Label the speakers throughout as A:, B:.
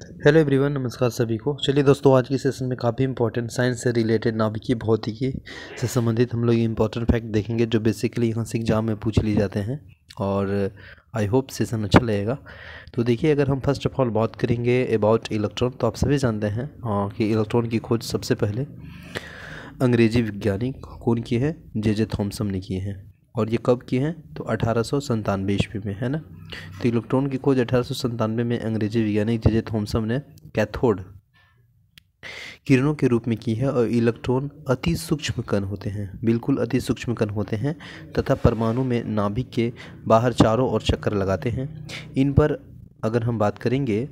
A: Hello everyone, नमस्कार सभी को। चलिए दोस्तों, आज की सेशन में काफ़ी इंपॉर्टेंट साइंस से रिलेटेड नाभिकीय भौतिकी से संबंधित हम लोग इंपॉर्टेंट फैक्ट देखेंगे, जो बेसिकली यहाँ से एग्ज़ाम में पूछ लिए जाते हैं। और आई होप सेशन अच्छा लगेगा। तो देखिए, अगर हम फ़र्स्ट ऑफ़ ऑल बात करेंगे अबाउट इलेक्ट्रॉन तो आप सभी जानते हैं कि इलेक्ट्रॉन की खोज सबसे पहले अंग्रेज़ी वैज्ञानिक कौन की है? जे जे थॉम्सन ने किए हैं। और ये कब किए हैं? तो अठारह सौ ईस्वी में, है ना? तो इलेक्ट्रॉन की खोज अठारह में अंग्रेज़ी वैज्ञानिक जे जे थॉम्सन ने कैथोड किरणों के रूप में की है और इलेक्ट्रॉन अति सूक्ष्म कण होते हैं, बिल्कुल अति सूक्ष्म कण होते हैं, तथा परमाणु में नाभिक के बाहर चारों ओर चक्कर लगाते हैं। इन पर अगर हम बात करेंगे,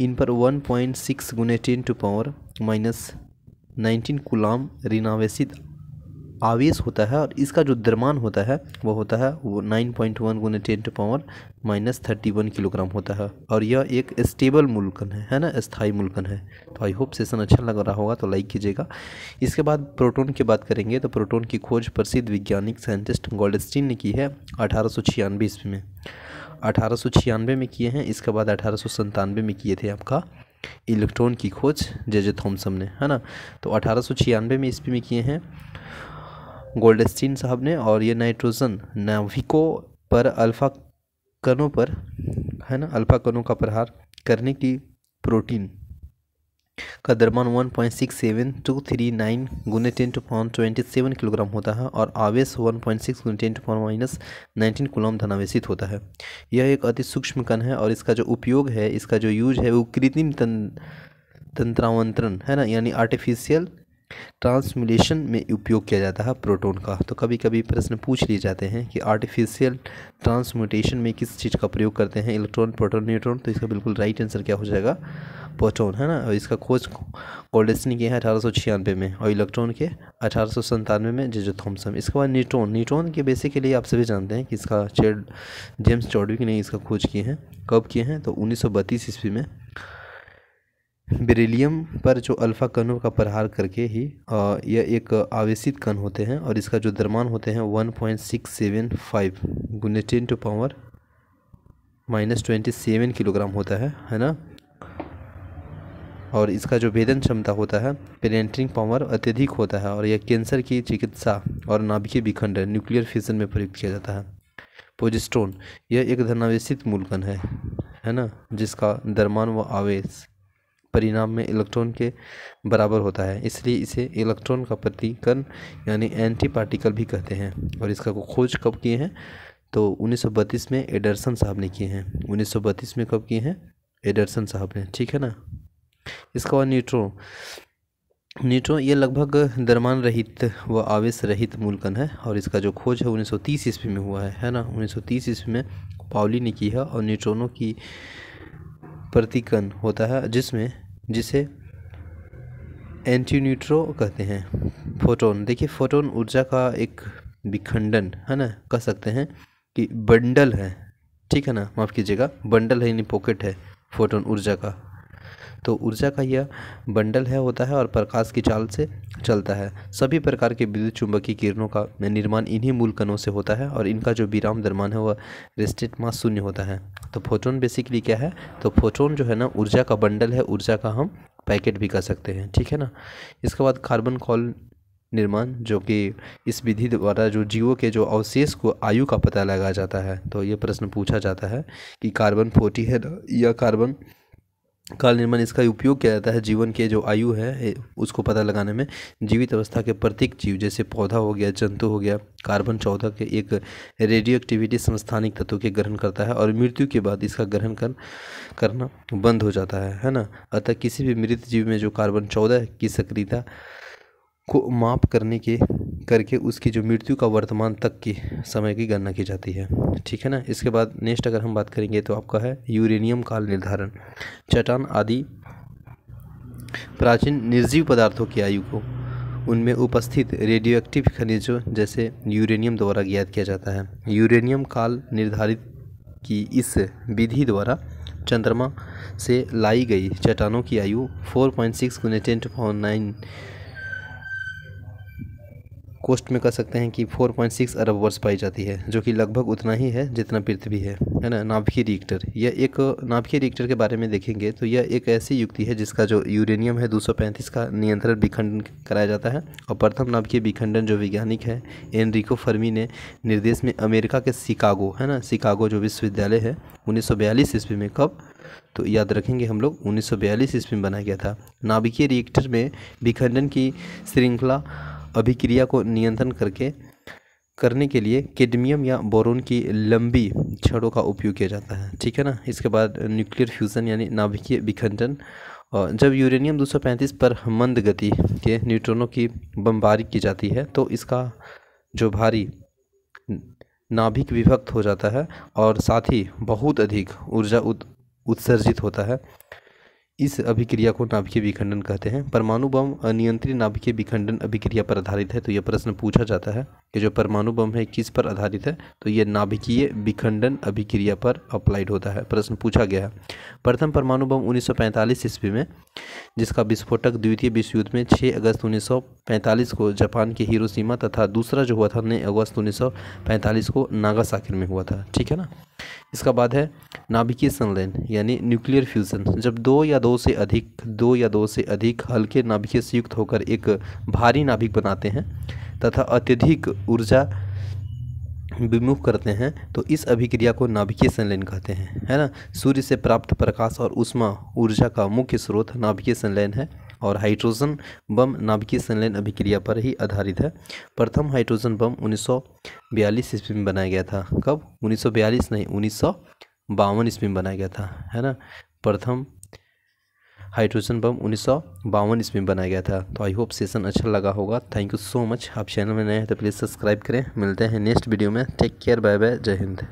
A: इन पर 1.6 पॉइंट सिक्स गुने ten to power minus nineteen coulomb ऋणावेशित आवेश होता है और इसका जो द्रमान होता है, वो होता है वो nine point one Guna ten to power minus thirty one kilogram होता है। और यह एक स्टेबल मूलकन है है ना? स्थायी मूलकन है। तो आई होप सेशन अच्छा लग रहा होगा तो लाइक कीजिएगा। इसके बाद प्रोटोन की बात करेंगे तो प्रोटोन की खोज प्रसिद्ध वैज्ञानिक साइंटिस्ट गोल्डस्टीन ने की है अठारह सौ छियानवे ईस्वी में। अठारह सौ छियानवे में किए हैं, इसके बाद अठारह सौ संतानवे में किए थे आपका इलेक्ट्रॉन की खोज जे जे थॉम्सन ने, है ना? तो अठारह सौ छियानवे में ईस्वी में किए हैं। गोल्डस्टीन साहब ने और ये नाइट्रोजन नाविकों पर अल्फ़ा कणों पर, है ना, अल्फ़ा कणों का प्रहार करने की प्रोटीन का द्रव्यमान one point six seven two three nine गुने ten to power twenty seven kilogram होता है और आवेश वन पॉइंट सिक्स गुने ten to power minus nineteen coulomb धनावेशित होता है। यह एक अति सूक्ष्म कण है और इसका जो उपयोग है, इसका जो यूज़ है, वो कृत्रिम तंत्रावंतरण, है ना, यानी आर्टिफिशियल ट्रांसमिलेशन में उपयोग किया जाता है प्रोटोन का। तो कभी कभी प्रश्न पूछ लिए जाते हैं कि आर्टिफिशियल ट्रांसम्यूटेशन में किस चीज़ का प्रयोग करते हैं? इलेक्ट्रॉन प्रोटोन न्यूट्रॉन तो इसका बिल्कुल राइट आंसर क्या हो जाएगा? प्रोटोन है ना? और इसका खोज कोल्डेस्टनी किया है? अठारह सौ छियानवे में। और इलेक्ट्रॉन के? अठारह में? जे जो थॉम्सन इसके बाद न्यूट्रॉन न्यूट्रॉन के बेसिकली आप सभी जानते हैं कि इसका चेड, जेम्स चौडविक ने इसका खोज किए हैं। कब किए हैं? तो उन्नीस सौ बत्तीस ईस्वी में। बेरिलियम पर जो अल्फ़ा कणों का प्रहार करके ही यह एक आवेशित कण होते हैं और इसका जो द्रमान होते हैं one point six seven five गुने ten to power minus twenty seven kilogram होता है है ना? और इसका जो वेदन क्षमता होता है पेरेंटिंग पावर अत्यधिक होता है और यह कैंसर की चिकित्सा और नाभिकीय विखंडन न्यूक्लियर फिजन में प्रयुक्त किया जाता है। पोजिस्ट्रोन यह एक धनावेशित मूलकन है है ना? जिसका दरमान व आवेश परिणाम में इलेक्ट्रॉन के बराबर होता है, इसलिए इसे इलेक्ट्रॉन का प्रतिकरण यानी एंटी पार्टिकल भी कहते हैं। और इसका खोज कब किए हैं? तो 1932 में एडरसन साहब ने किए हैं। 1932 में कब किए हैं? एडरसन साहब ने, ठीक है ना? इसका बाद न्यूट्रॉन। न्यूट्रॉन ये लगभग दरमान रहित व आवेश रहित मूलकन है और इसका जो खोज है 1930 ईस्वी में हुआ है है ना? 1930 ईस्वी में पावली ने की है और न्यूट्रॉनों की प्रतिकन होता है जिसमें जिसे एंटी न्यूट्रो कहते हैं फोटोन देखिए फोटोन ऊर्जा का एक विखंडन, है ना? कह सकते हैं कि बंडल है। ठीक है ना? माफ़ कीजिएगा बंडल है, यानी पॉकेट है फोटोन ऊर्जा का। तो ऊर्जा का यह बंडल है, होता है और प्रकाश की चाल से चलता है। सभी प्रकार के विद्युत चुंबकीय किरणों का निर्माण इन्हीं मूल कणों से होता है और इनका जो विराम दरमान है, वह रेस्टेड मास शून्य होता है। तो फोटोन बेसिकली क्या है? तो फोटोन जो है ना, ऊर्जा का बंडल है, ऊर्जा का हम पैकेट भी कर सकते हैं, ठीक है ना? इसके बाद कार्बन कॉल निर्माण, जो कि इस विधि द्वारा जो जीवों के जो अवशेष को आयु का पता लगाया जाता है। तो ये प्रश्न पूछा जाता है कि कार्बन फोर्टी है या कार्बन काल निर्माण इसका उपयोग किया जाता है जीवन के जो आयु है उसको पता लगाने में। जीवित अवस्था के प्रत्येक जीव, जैसे पौधा हो गया, जंतु हो गया, कार्बन चौदह के एक रेडियो एक्टिविटी समस्थानिक तत्व के ग्रहण करता है और मृत्यु के बाद इसका ग्रहण कर, करना बंद हो जाता है है ना? अतः किसी भी मृत जीव में जो कार्बन चौदह की सक्रियता को माप करने के करके उसकी जो मृत्यु का वर्तमान तक की समय की गणना की जाती है। ठीक है ना? इसके बाद नेक्स्ट अगर हम बात करेंगे तो आपका है यूरेनियम काल निर्धारण। चट्टान आदि प्राचीन निर्जीव पदार्थों की आयु को उनमें उपस्थित रेडियो एक्टिव खनिजों जैसे यूरेनियम द्वारा ज्ञात किया जाता है। यूरेनियम काल निर्धारित की इस विधि द्वारा चंद्रमा से लाई गई चट्टानों की आयु 4.6 पॉइंट सिक्स गुने टेन टू नाइन कोस्ट में कह सकते हैं कि 4.6 अरब वर्ष पाई जाती है, जो कि लगभग उतना ही है जितना पृथ्वी है है ना? नाभिकीय रिएक्टर यह एक नाभिकीय रिएक्टर के बारे में देखेंगे तो यह एक ऐसी युक्ति है जिसका जो यूरेनियम है 235 का नियंत्रण विखंडन कराया जाता है, और प्रथम नाभिकीय विखंडन जो वैज्ञानिक है, एनरिको फर्मी ने निर्देश में अमेरिका के शिकागो, है ना? शिकागो जो विश्वविद्यालय है, उन्नीस ईस्वी में कब? तो याद रखेंगे हम लोग, उन्नीस ईस्वी में बनाया गया था। नाभिकीय रिएक्टर में विखंडन की श्रृंखला अभिक्रिया को नियंत्रण करके करने के लिए केडमियम या बोरोन की लंबी छड़ों का उपयोग किया जाता है। ठीक है ना? इसके बाद न्यूक्लियर फ्यूज़न यानी नाभिकीय विखंडन और जब यूरेनियम 235 पर मंद गति के न्यूट्रॉनों की बमबारी की जाती है तो इसका जो भारी नाभिक विभक्त हो जाता है और साथ ही बहुत अधिक ऊर्जा उत्सर्जित होता है। इस अभिक्रिया को नाभिकीय विखंडन कहते हैं। परमाणु बम अनियंत्रित नाभिकीय विखंडन अभिक्रिया पर आधारित है तो यह प्रश्न पूछा जाता है। कि जो परमाणु बम है, किस पर आधारित है तो ये नाभिकीय विखंडन अभिक्रिया पर अप्लाइड होता है। प्रश्न पूछा गया है। प्रथम परमाणु बम 1945 ईस्वी में, जिसका विस्फोटक द्वितीय विश्व युद्ध में 6 अगस्त 1945 को जापान के हिरोशिमा तथा दूसरा जो हुआ था, नौ अगस्त 1945 को नागासाकिर में हुआ था। ठीक है ना? इसका बाद है नाभिकीय संलयन, यानी न्यूक्लियर फ्यूज़न जब दो या दो से अधिक, दो या दो से अधिक हल्के नाभिकीय संयुक्त होकर एक भारी नाभिक बनाते हैं तथा अत्यधिक ऊर्जा विमुख करते हैं तो इस अभिक्रिया को नाभिकीय संलयन कहते हैं, है ना? सूर्य से प्राप्त प्रकाश और उष्मा ऊर्जा का मुख्य स्रोत नाभिकीय संलयन है और हाइड्रोजन बम नाभिकीय संलयन अभिक्रिया पर ही आधारित है। प्रथम हाइड्रोजन बम 1942 ईस्वी में बनाया गया था। कब? 1942 नहीं, उन्नीस ईस्वी में बनाया गया था, है ना? प्रथम हाइड्रोजन बम उन्नीस सौ बावन ईस्वी में बनाया गया था। तो आई होप सेशन अच्छा लगा होगा। थैंक यू सो मच आप चैनल में नए हैं तो प्लीज़ सब्सक्राइब करें। मिलते हैं नेक्स्ट वीडियो में। टेक केयर बाय बाय जय हिंद।